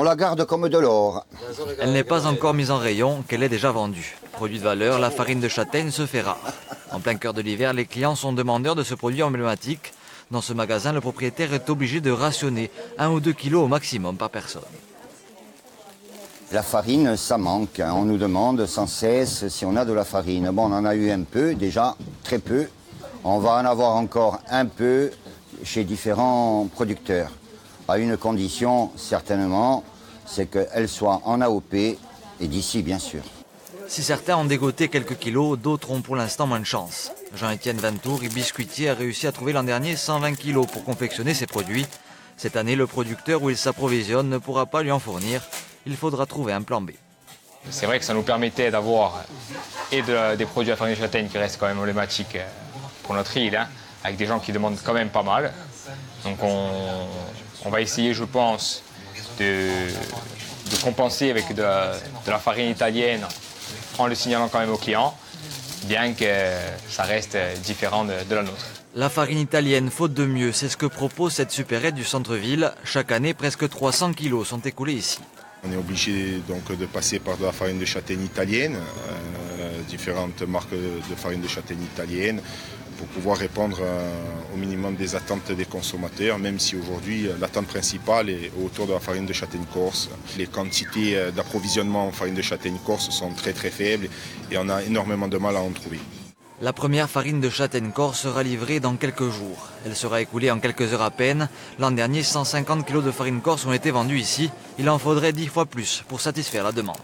On la garde comme de l'or. Elle n'est pas encore mise en rayon, qu'elle est déjà vendue. Produit de valeur, la farine de châtaigne se fait rare. En plein cœur de l'hiver, les clients sont demandeurs de ce produit emblématique. Dans ce magasin, le propriétaire est obligé de rationner un ou deux kilos au maximum par personne. La farine, ça manque. On nous demande sans cesse si on a de la farine. Bon, on en a eu un peu, déjà très peu. On va en avoir encore un peu chez différents producteurs. À une condition, certainement, c'est qu'elle soit en AOP et d'ici, bien sûr. Si certains ont dégoté quelques kilos, d'autres ont pour l'instant moins de chance. Jean-Étienne Ventour, biscuitier, a réussi à trouver l'an dernier 120 kilos pour confectionner ses produits. Cette année, le producteur où il s'approvisionne ne pourra pas lui en fournir. Il faudra trouver un plan B. C'est vrai que ça nous permettait d'avoir et des produits à farine de châtaigne qui restent quand même emblématiques euh, pour notre île, hein, avec des gens qui demandent quand même pas mal. Donc on, va essayer, je pense, de, compenser avec de la, farine italienne en le signalant quand même aux clients, bien que ça reste différent de, de la nôtre. La farine italienne, faute de mieux, c'est ce que propose cette supérette du centre-ville. Chaque année, presque 300 kilos sont écoulés ici. On est obligé donc de passer par de la farine de châtaigne italienne, euh, différentes marques de farine de châtaigne italienne, pour pouvoir répondre euh, au minimum des attentes des consommateurs, même si aujourd'hui euh, l'attente principale est autour de la farine de châtaigne corse. Les quantités euh, d'approvisionnement en farine de châtaigne corse sont très très faibles et on a énormément de mal à en trouver. La première farine de châtaigne corse sera livrée dans quelques jours. Elle sera écoulée en quelques heures à peine. L'an dernier, 150 kg de farine corse ont été vendus ici. Il en faudrait 10 fois plus pour satisfaire la demande.